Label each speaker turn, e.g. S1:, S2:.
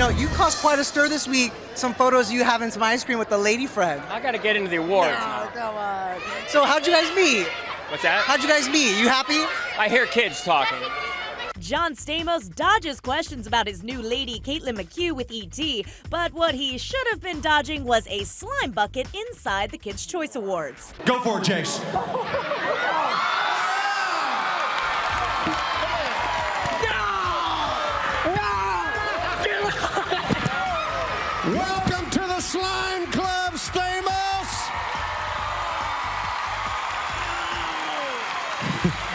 S1: know, you caused quite a stir this week. Some photos you having some ice cream with a lady friend.
S2: I gotta get into the awards.
S1: No, come on. So how'd you guys meet?
S2: What's that?
S1: How'd you guys meet? You happy?
S2: I hear kids talking.
S3: John Stamos dodges questions about his new lady, Caitlin McHugh, with ET, but what he should have been dodging was a slime bucket inside the Kids' Choice Awards.
S4: Go for it, Chase. No! No! Welcome to the Slime Club, Stamos!